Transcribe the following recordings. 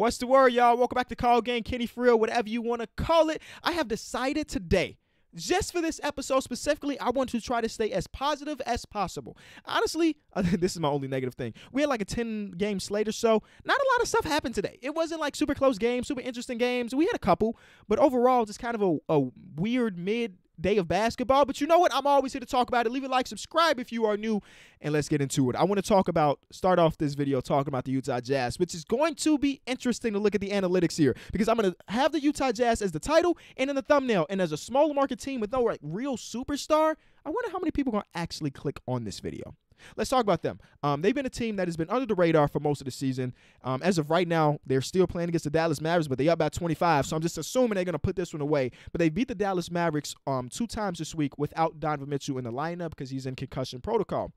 What's the word, y'all? Welcome back to Call Game Kenny For Real, whatever you want to call it. I have decided today, just for this episode specifically, I want to try to stay as positive as possible. Honestly, this is my only negative thing. We had like a 10 game slate or so. Not a lot of stuff happened today. It wasn't like super close games, super interesting games. We had a couple, but overall, just kind of a, a weird mid day of basketball. But you know what? I'm always here to talk about it. Leave a like, subscribe if you are new, and let's get into it. I want to talk about, start off this video talking about the Utah Jazz, which is going to be interesting to look at the analytics here because I'm going to have the Utah Jazz as the title and in the thumbnail. And as a smaller market team with no like real superstar, I wonder how many people are going to actually click on this video. Let's talk about them. Um, they've been a team that has been under the radar for most of the season. Um, as of right now, they're still playing against the Dallas Mavericks, but they up by 25. So I'm just assuming they're going to put this one away. But they beat the Dallas Mavericks um, two times this week without Donovan Mitchell in the lineup because he's in concussion protocol.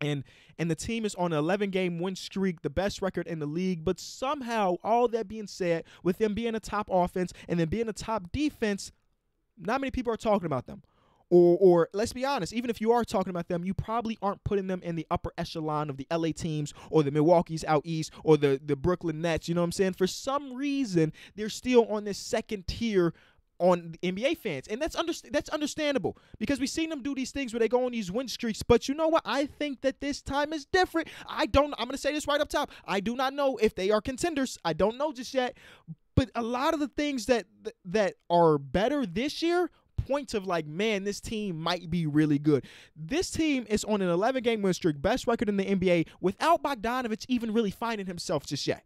And and the team is on an 11 game win streak, the best record in the league. But somehow, all that being said, with them being a top offense and then being a top defense, not many people are talking about them. Or, or let's be honest, even if you are talking about them, you probably aren't putting them in the upper echelon of the LA teams or the Milwaukee's out east or the, the Brooklyn Nets. You know what I'm saying? For some reason, they're still on this second tier on NBA fans, and that's under, that's understandable because we've seen them do these things where they go on these win streaks. But you know what? I think that this time is different. I don't. I'm going to say this right up top. I do not know if they are contenders. I don't know just yet. But a lot of the things that that are better this year points of like, man, this team might be really good. This team is on an 11 game win streak, best record in the NBA, without Bogdanovich even really finding himself just yet.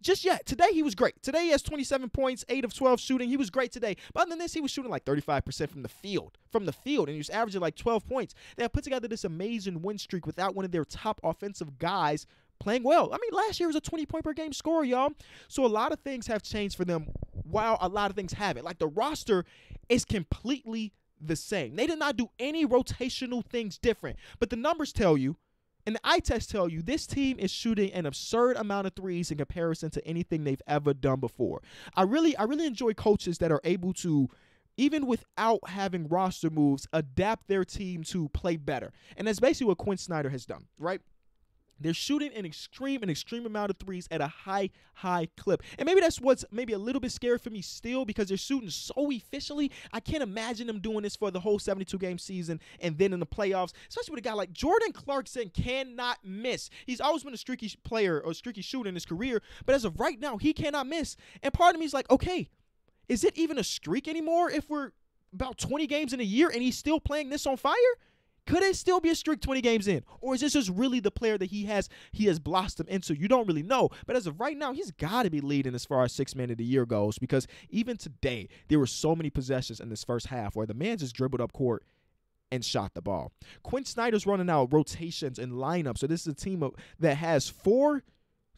Just yet. Today he was great. Today he has 27 points, 8 of 12 shooting. He was great today. But other than this, he was shooting like 35% from the field. From the field. And he was averaging like 12 points. They have put together this amazing win streak without one of their top offensive guys playing well. I mean, last year was a 20 point per game score, y'all. So a lot of things have changed for them while a lot of things haven't. Like the roster is completely the same. They did not do any rotational things different. But the numbers tell you, and the eye test tell you, this team is shooting an absurd amount of threes in comparison to anything they've ever done before. I really, I really enjoy coaches that are able to even without having roster moves, adapt their team to play better. And that's basically what Quin Snyder has done, right? They're shooting an extreme, an extreme amount of threes at a high, high clip. And maybe that's what's maybe a little bit scary for me still because they're shooting so efficiently. I can't imagine them doing this for the whole 72 game season and then in the playoffs, especially with a guy like Jordan Clarkson cannot miss. He's always been a streaky player or streaky shooter in his career, but as of right now, he cannot miss. And part of me is like, okay, is it even a streak anymore if we're about 20 games in a year and he's still playing this on fire? Could it still be a streak 20 games in? Or is this just really the player that he has he has blossomed into? You don't really know. But as of right now, he's got to be leading as far as six man of the year goes because even today, there were so many possessions in this first half where the man just dribbled up court and shot the ball. Quin Snyder's running out rotations and lineups. So this is a team of, that has four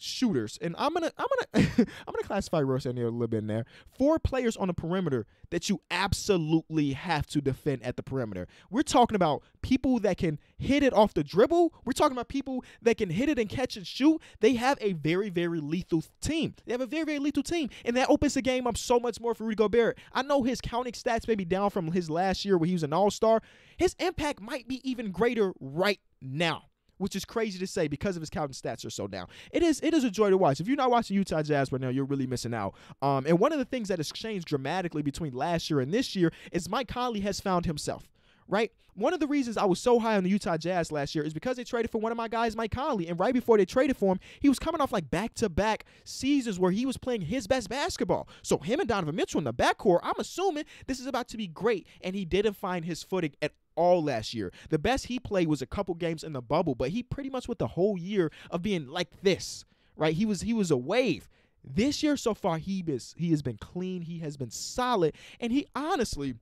shooters, and I'm gonna I'm gonna I'm gonna classify Rosanne a little bit in there. Four players on the perimeter that you absolutely have to defend at the perimeter. We're talking about people that can hit it off the dribble. We're talking about people that can hit it and catch and shoot. They have a very very lethal team. They have a very very lethal team, and that opens the game up so much more for Rudy Gobert. I know his counting stats may be down from his last year where he was an All Star. His impact might be even greater right now which is crazy to say because of his counting stats are so down. It is it is a joy to watch. If you're not watching Utah Jazz right now, you're really missing out. Um, and one of the things that has changed dramatically between last year and this year is Mike Conley has found himself right? One of the reasons I was so high on the Utah Jazz last year is because they traded for one of my guys, Mike Conley. And right before they traded for him, he was coming off like back to back seasons where he was playing his best basketball. So him and Donovan Mitchell in the backcourt, I'm assuming this is about to be great. And he didn't find his footing at all last year. The best he played was a couple games in the bubble, but he pretty much with the whole year of being like this, right? He was he was a wave. This year so far, he is he has been clean, he has been solid, and he honestly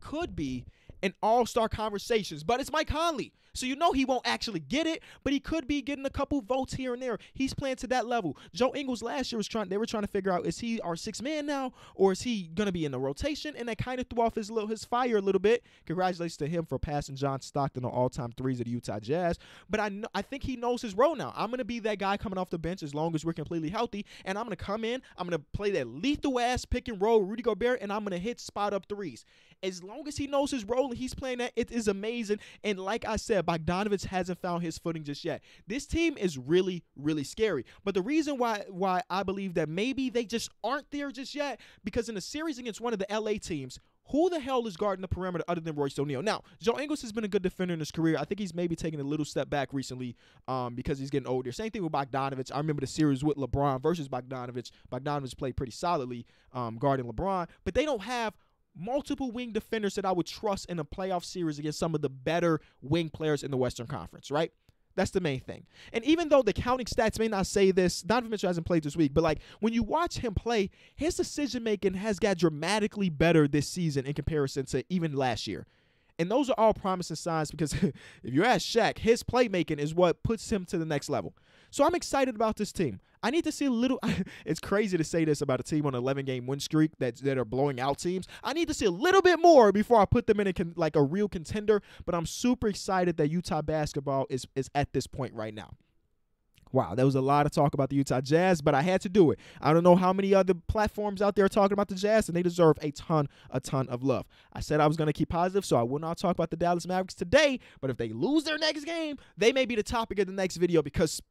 could be in all-star conversations, but it's Mike Conley. So you know he won't actually get it, but he could be getting a couple votes here and there. He's playing to that level. Joe Ingles last year was trying they were trying to figure out is he our six man now or is he gonna be in the rotation? And that kind of threw off his little his fire a little bit. Congratulations to him for passing John Stockton on all time threes of the Utah Jazz. But I I think he knows his role now. I'm gonna be that guy coming off the bench as long as we're completely healthy. And I'm gonna come in, I'm gonna play that lethal ass pick and roll Rudy Gobert, and I'm gonna hit spot up threes. As long as he knows his role and he's playing that, it is amazing. And like I said, Bogdanovich hasn't found his footing just yet. This team is really, really scary. But the reason why why I believe that maybe they just aren't there just yet, because in a series against one of the LA teams, who the hell is guarding the perimeter other than Royce O'Neale? Now, Joe Ingles has been a good defender in his career. I think he's maybe taken a little step back recently um, because he's getting older. Same thing with Bogdanovich. I remember the series with LeBron versus Bogdanovich. Bogdanovich played pretty solidly um, guarding LeBron, but they don't have multiple wing defenders that I would trust in a playoff series against some of the better wing players in the Western Conference, right? That's the main thing. And even though the counting stats may not say this, Donovan Mitchell hasn't played this week, but like when you watch him play, his decision making has got dramatically better this season in comparison to even last year. And those are all promising signs because if you ask Shaq, his playmaking is what puts him to the next level. So I'm excited about this team. I need to see a little. it's crazy to say this about a team on an 11 game win streak that that are blowing out teams. I need to see a little bit more before I put them in a con, like a real contender. But I'm super excited that Utah basketball is is at this point right now. Wow, there was a lot of talk about the Utah Jazz, but I had to do it. I don't know how many other platforms out there are talking about the Jazz, and they deserve a ton, a ton of love. I said I was going to keep positive, so I will not talk about the Dallas Mavericks today. But if they lose their next game, they may be the topic of the next video because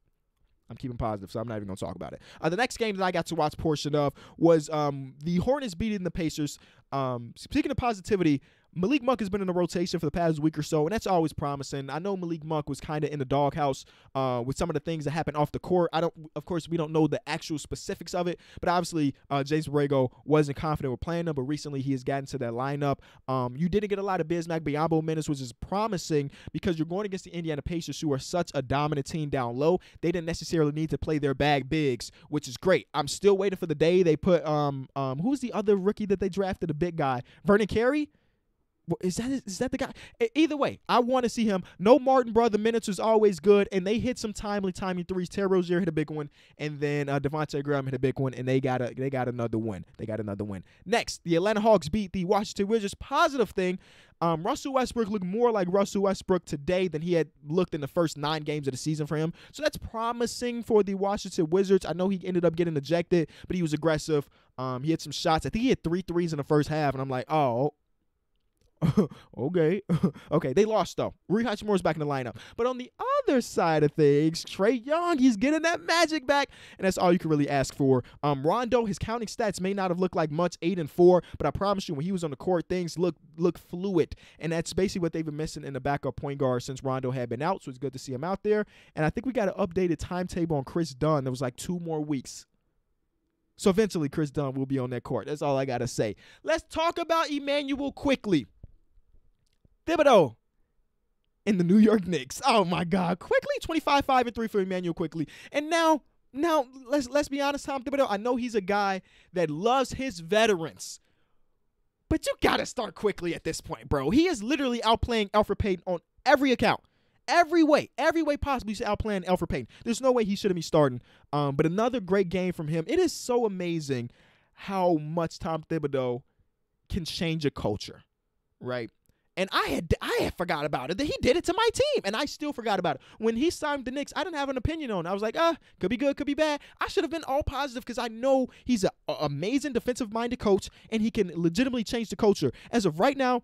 I'm keeping positive, so I'm not even going to talk about it. Uh, the next game that I got to watch portion of was um, the Hornets beating the Pacers. Um, speaking of positivity, Malik Monk has been in the rotation for the past week or so, and that's always promising. I know Malik Monk was kind of in the doghouse uh, with some of the things that happened off the court. I don't, of course, we don't know the actual specifics of it, but obviously uh, James Borrego wasn't confident with playing him. But recently, he has gotten to that lineup. Um, you didn't get a lot of Bismack Biyombo minutes, which is promising because you're going against the Indiana Pacers, who are such a dominant team down low. They didn't necessarily need to play their bag bigs, which is great. I'm still waiting for the day they put um um who's the other rookie that they drafted, the big guy, Vernon Carey. Is that is that the guy? Either way, I want to see him. No Martin brother minutes is always good, and they hit some timely, timely threes. Terry Rozier hit a big one, and then uh, Devonte' Graham hit a big one, and they got a they got another win. They got another win. Next, the Atlanta Hawks beat the Washington Wizards. Positive thing, um, Russell Westbrook looked more like Russell Westbrook today than he had looked in the first nine games of the season for him. So that's promising for the Washington Wizards. I know he ended up getting ejected, but he was aggressive. Um, he had some shots. I think he had three threes in the first half, and I'm like, oh, okay. okay, they lost though. Rui Hachimura's back in the lineup. But on the other side of things, Trae Young, he's getting that magic back, and that's all you can really ask for. Um, Rondo, his counting stats may not have looked like much, eight and four, but I promise you, when he was on the court, things look look fluid, and that's basically what they've been missing in the backup point guard since Rondo had been out. So it's good to see him out there. And I think we got an updated timetable on Kris Dunn. There was like two more weeks. So eventually, Kris Dunn will be on that court. That's all I gotta say. Let's talk about Emmanuel Quickley. Thibodeau in the New York Knicks. Oh my God. Quickley, 25, 5, and 3 for Emmanuel Quickley. And now, now let's let's be honest, Tom Thibodeau. I know he's a guy that loves his veterans. But you gotta start Quickley at this point, bro. He is literally outplaying Elfrid Payton on every account. Every way, every way possible, he's outplaying Elfrid Payton. There's no way he shouldn't be starting. Um, but another great game from him. It is so amazing how much Tom Thibodeau can change a culture, right? And I had I had forgot about it that he did it to my team, and I still forgot about it. When he signed the Knicks, I didn't have an opinion on. it. I was like, ah, uh, could be good, could be bad. I should have been all positive because I know he's an amazing defensive-minded coach, and he can legitimately change the culture. As of right now,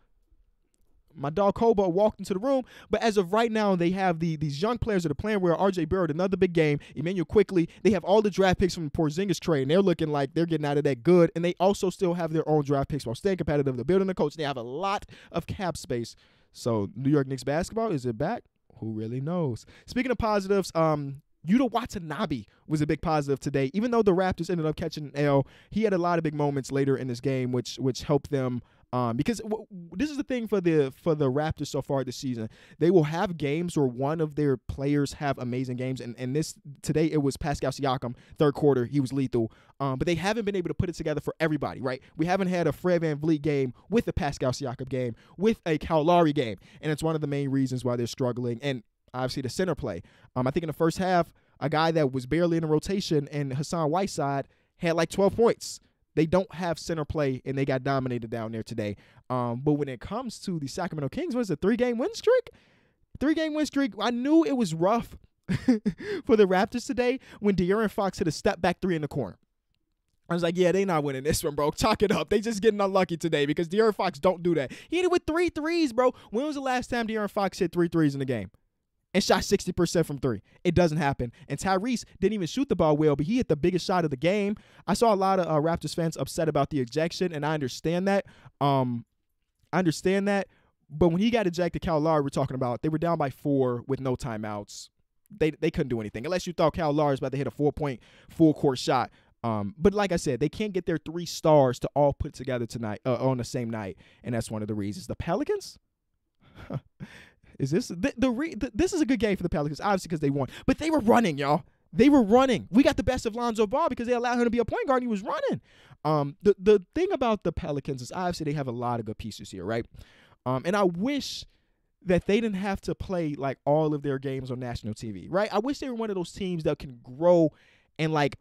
my dog Koba walked into the room. But as of right now, they have the these young players that are playing where RJ Barrett, another big game, Emmanuel Quickley. They have all the draft picks from Porzingis trade, and they're looking like they're getting out of that good. And they also still have their own draft picks while staying competitive. They're building a coach. They have a lot of cap space. So New York Knicks basketball is it back? Who really knows? Speaking of positives, um, Yuta Watanabe was a big positive today. Even though the Raptors ended up catching an L, he had a lot of big moments later in this game, which which helped them um, because w- this is the thing for the for the Raptors so far this season, they will have games where one of their players have amazing games, and and this today it was Pascal Siakam, third quarter he was lethal, um, but they haven't been able to put it together for everybody, right? We haven't had a Fred Van VanVleet game with a Pascal Siakam game with a Lowry game, and it's one of the main reasons why they're struggling. And obviously the center play. Um, I think in the first half, a guy that was barely in the rotation and Hassan Whiteside had like 12 points. They don't have center play, and they got dominated down there today. Um, but when it comes to the Sacramento Kings, was a three game win streak? Three game win streak. I knew it was rough for the Raptors today when De'Aaron Fox hit a step back three in the corner. I was like, yeah, they not winning this one, bro. Chalk it up. They just getting unlucky today because De'Aaron Fox don't do that. He hit it with three threes, bro. When was the last time De'Aaron Fox hit three threes in the game? And shot 60% from three. It doesn't happen. And Tyrese didn't even shoot the ball well, but he hit the biggest shot of the game. I saw a lot of uh, Raptors fans upset about the ejection, and I understand that. Um, I understand that. But when he got ejected, Lowry, we're talking about, they were down by four with no timeouts. They they couldn't do anything unless you thought Lowry was about to hit a four point full court shot. Um, but like I said, they can't get their three stars to all put together tonight uh, on the same night, and that's one of the reasons. The Pelicans. is this the, the, re, the this is a good game for the Pelicans, obviously because they won, but they were running, y'all. They were running. We got the best of Lonzo Ball because they allowed him to be a point guard. He was running. Um, the the thing about the Pelicans is obviously they have a lot of good pieces here, right? Um, and I wish that they didn't have to play like all of their games on national TV, right? I wish they were one of those teams that can grow and like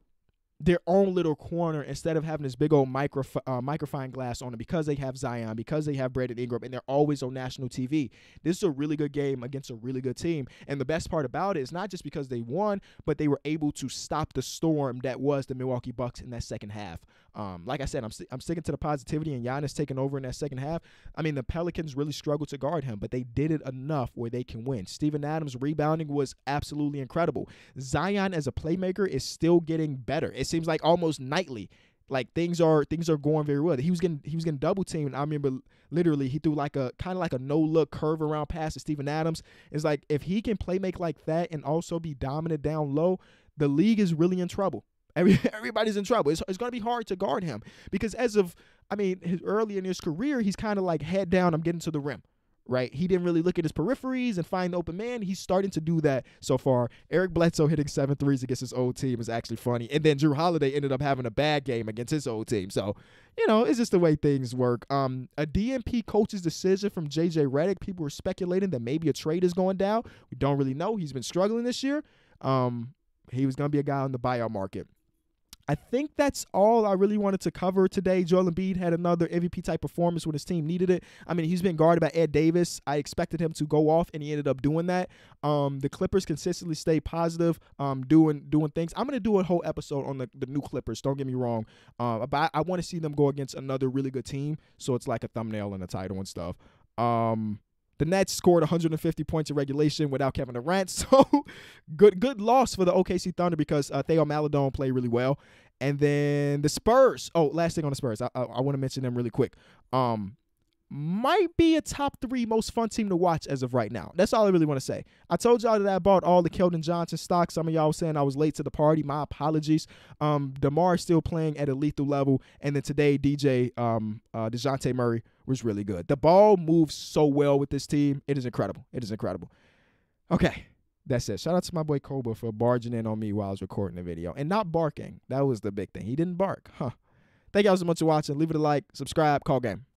their own little corner instead of having this big old micro uh, microfine glass on it because they have Zion, because they have Brandon Ingram, and they're always on national TV. This is a really good game against a really good team. And the best part about it is not just because they won, but they were able to stop the storm that was the Milwaukee Bucks in that second half. Um, like I said, I'm st- I'm sticking to the positivity, and Giannis taking over in that second half. I mean, the Pelicans really struggled to guard him, but they did it enough where they can win. Steven Adams' rebounding was absolutely incredible. Zion as a playmaker is still getting better. It seems like almost nightly. Like things are things are going very well. He was getting he was getting double teamed. I remember literally he threw like a kind of like a no look curve around pass to Steven Adams. It's like if he can play make like that and also be dominant down low, the league is really in trouble. Every, everybody's in trouble. It's, it's going to be hard to guard him because as of, I mean, his, early in his career, he's kind of like head down. I'm getting to the rim, right? He didn't really look at his peripheries and find the open man. He's starting to do that so far. Eric Bledsoe hitting seven threes against his old team is actually funny. And then Jrue Holiday ended up having a bad game against his old team. So, you know, it's just the way things work. Um, a DNP coach's decision from JJ Redick. People were speculating that maybe a trade is going down. We don't really know. He's been struggling this year. Um, he was going to be a guy on the buyout market. I think that's all I really wanted to cover today. Joel Embiid had another MVP type performance when his team needed it. I mean, he's been guarded by Ed Davis. I expected him to go off, and he ended up doing that. Um, the Clippers consistently stay positive, um, doing doing things. I'm gonna do a whole episode on the, the new Clippers. Don't get me wrong, uh, but I, I want to see them go against another really good team, so it's like a thumbnail and a title and stuff. Um, the Nets scored 150 points in regulation without Kevin Durant, so good good loss for the OKC Thunder because uh, Theo Maledon played really well. And then the Spurs. Oh, last thing on the Spurs, I, I, I want to mention them really quick. Um, might be a top three most fun team to watch as of right now. That's all I really want to say. I told y'all that I bought all the Keldon Johnson stocks. Some of y'all saying I was late to the party. My apologies. Um, DeMar still playing at a lethal level. And then today, DJ um, uh, Dejounte Murray was really good. The ball moves so well with this team. It is incredible. It is incredible. Okay. That's it. Shout out to my boy Koba for barging in on me while I was recording the video and not barking. That was the big thing. He didn't bark. Huh. Thank y'all so much for watching. Leave it a like, subscribe, call game.